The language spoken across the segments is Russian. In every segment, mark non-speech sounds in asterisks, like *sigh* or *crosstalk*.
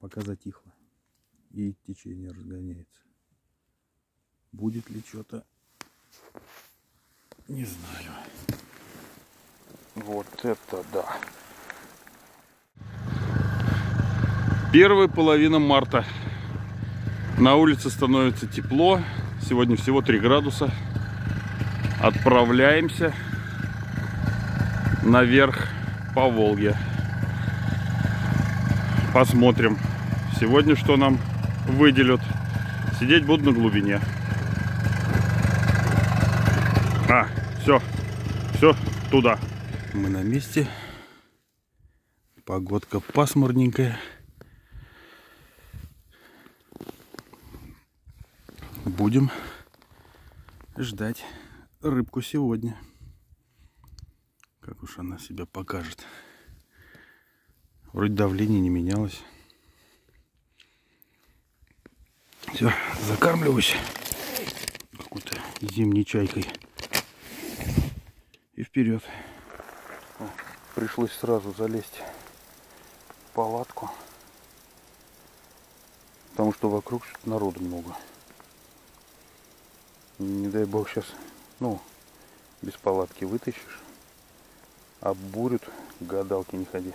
Пока затихло. И течение разгоняется. Будет ли что-то, не знаю. Вот это да. Первая половина марта. На улице становится тепло. Сегодня всего 3 градуса. Отправляемся наверх по Волге. Посмотрим сегодня, что нам выделят. Сидеть буду на глубине. А, все, все туда. Мы на месте. Погодка пасмурненькая. Будем ждать рыбку сегодня. Как уж она себя покажет. Вроде давление не менялось. Все, закармливаюсь какой-то зимней чайкой. И вперед. Пришлось сразу залезть в палатку. Потому что вокруг народу много. Не дай бог сейчас, ну, без палатки вытащишь. Оббурят, гадалки не ходи.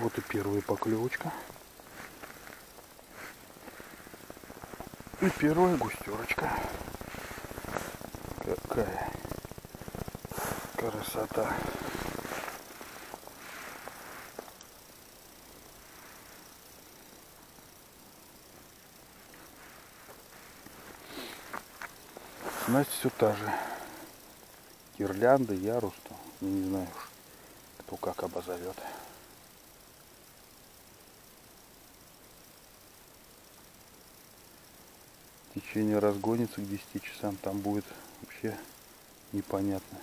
Вот и первая поклевочка. И первая густерочка. Какая красота. Снасть все та же. Гирлянда, ярус, не знаю уж, кто как обозовет. Течение разгонится к 10 часам, там будет вообще непонятно.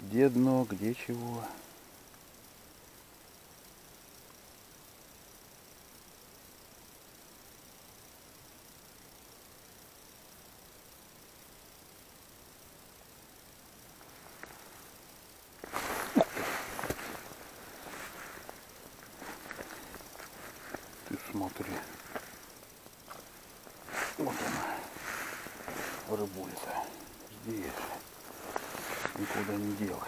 Где дно, где чего. Ты смотри. Вот она, рыбулька. Здесь. Никуда не делась.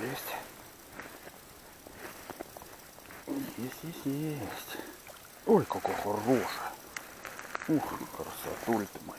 Есть. Есть, есть. Ой, какой хороший. Ух, красотуль ты моя.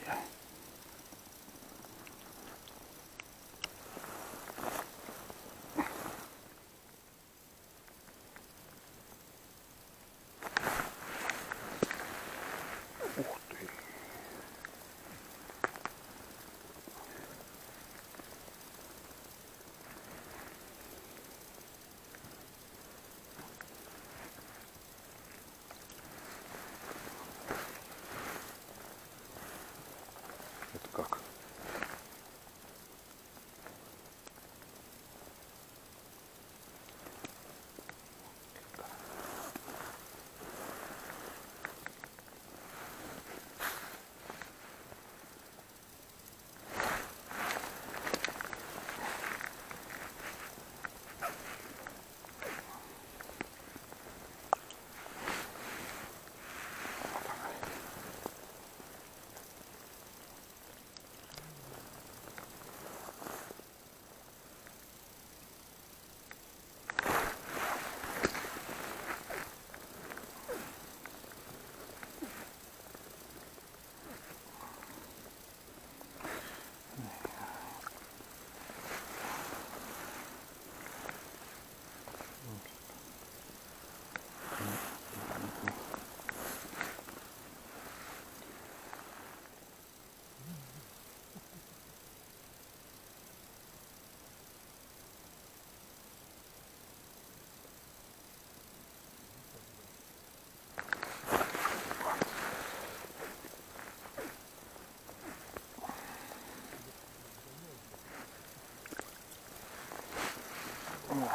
Вот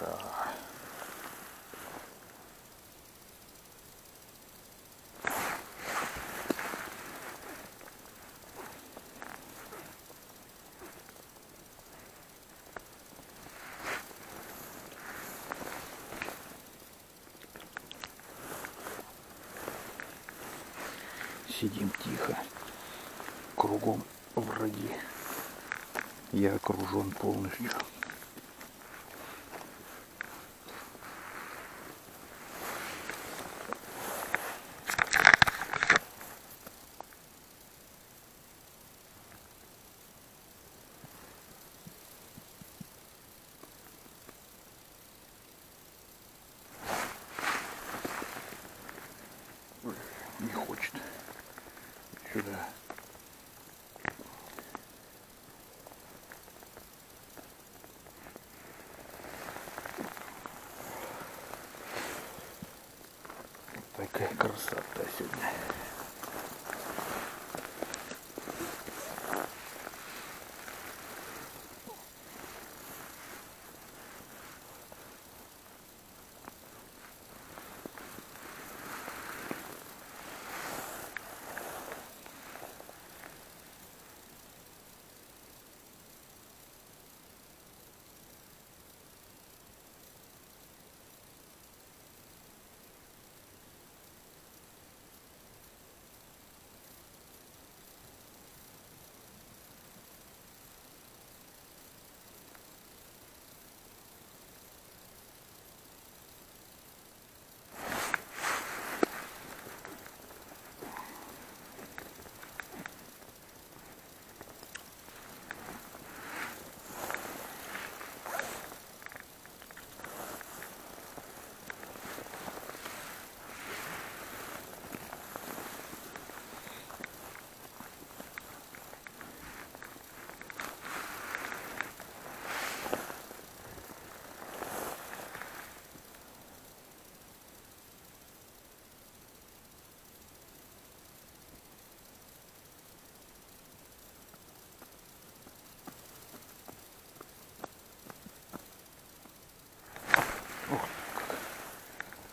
она. Сидим тихо. Кругом враги. Я окружен полностью. Не хочет сюда. Такая красота сегодня.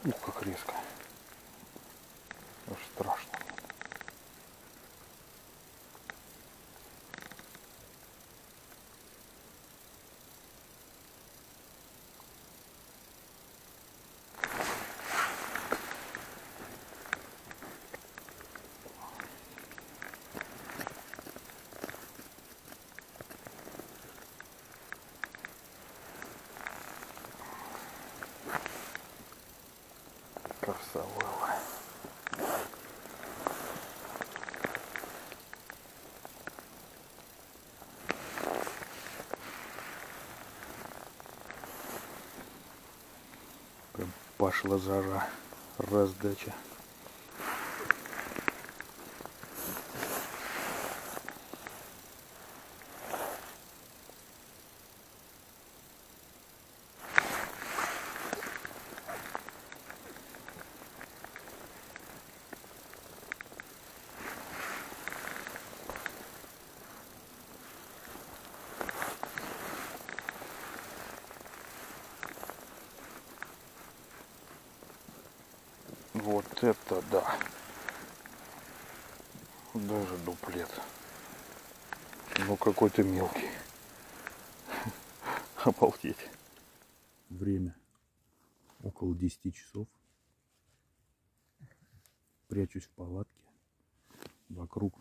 Ух, как резко. Аж страшно. Красава. Прям пошла жара, раздача. Вот это да. Даже дуплет. Ну какой-то мелкий. *laughs* Обалдеть. Время около 10 часов. Прячусь в палатке. Вокруг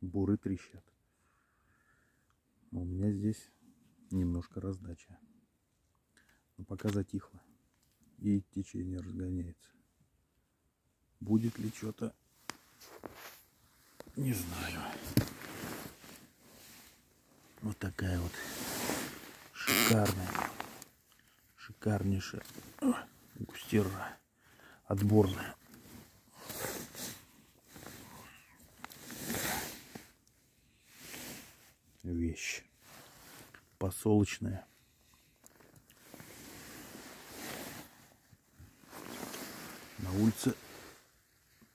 буры трещат. У меня здесь немножко раздача. Но пока затихло. И течение разгоняется. Будет ли что-то, не знаю. Вот такая вот шикарная, шикарнейшая густера отборная. Вещь посолочная. На улице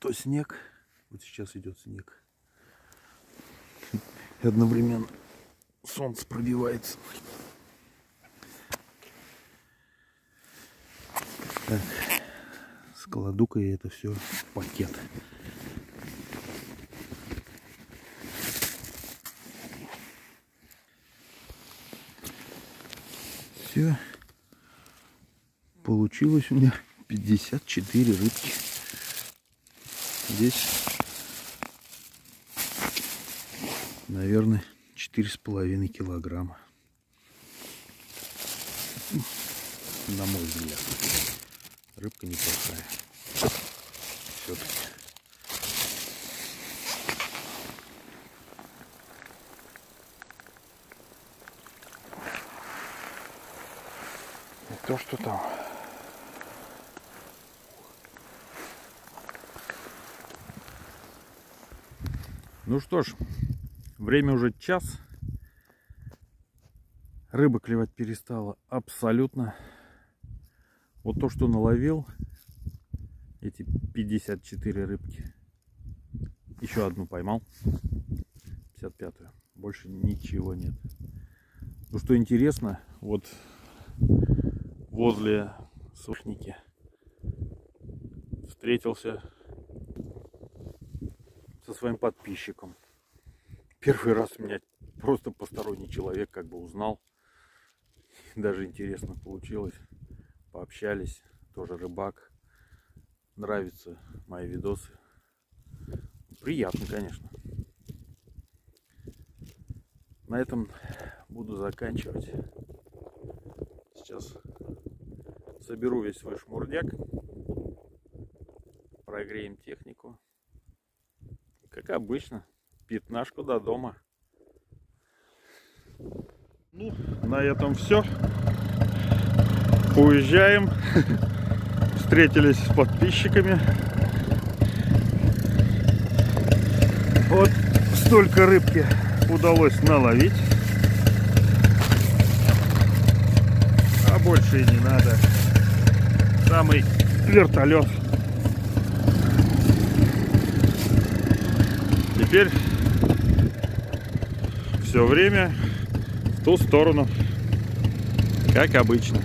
то снег, вот сейчас идет снег. И одновременно солнце пробивается. Так, складу-ка я это все в пакет. Все. Получилось у меня 54 рыбки. Здесь, наверное, четыре с половиной килограмма. На мой взгляд. Рыбка неплохая. Все-таки. То, что там. Ну что ж, время уже час. Рыба клевать перестала абсолютно. Вот то, что наловил, эти 54 рыбки. Еще одну поймал. 55-ю. Больше ничего нет. Ну что интересно, вот возле сушники встретился со своим подписчиком. Первый раз меня просто посторонний человек как бы узнал. Даже интересно получилось. Пообщались. Тоже рыбак. Нравятся мои видосы. Приятно, конечно. На этом буду заканчивать. Сейчас соберу весь свой шмурдяк. Прогреем технику. Как обычно, пятнашку до дома. Ну, на этом все. Уезжаем. *laughs* Встретились с подписчиками. Вот столько рыбки удалось наловить. А больше и не надо. Самый вертолет. Теперь все время в ту сторону, как обычно.